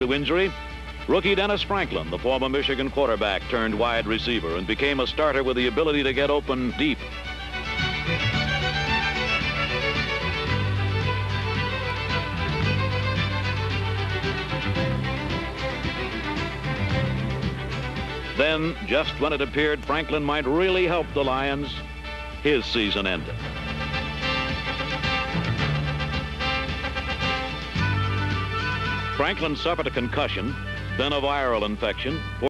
to injury, rookie Dennis Franklin, the former Michigan quarterback, turned wide receiver and became a starter with the ability to get open deep. Then, just when it appeared Franklin might really help the Lions, his season ended. Franklin suffered a concussion, then a viral infection.